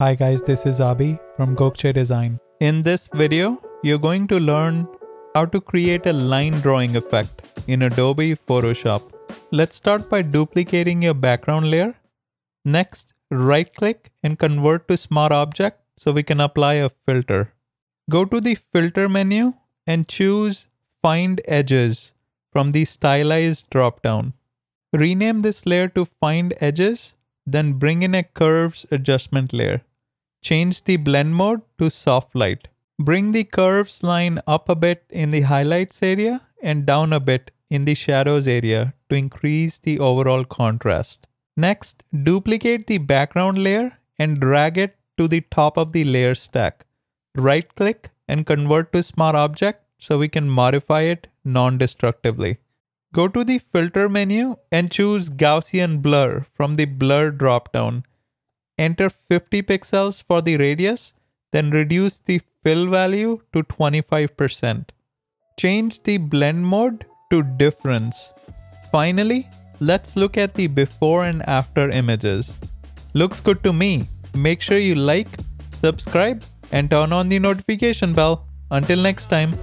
Hi guys, this is Abi from Gokce Design. In this video, you're going to learn how to create a line drawing effect in Adobe Photoshop. Let's start by duplicating your background layer. Next, right click and convert to smart object so we can apply a filter. Go to the filter menu and choose find edges from the stylized dropdown. Rename this layer to find edges then bring in a curves adjustment layer. Change the blend mode to soft light. Bring the curves line up a bit in the highlights area and down a bit in the shadows area to increase the overall contrast. Next, duplicate the background layer and drag it to the top of the layer stack. Right click and convert to smart object so we can modify it non-destructively. Go to the filter menu and choose Gaussian blur from the blur dropdown. Enter 50 pixels for the radius, then reduce the fill value to 25%. Change the blend mode to difference. Finally, let's look at the before and after images. Looks good to me. Make sure you like, subscribe, and turn on the notification bell. Until next time.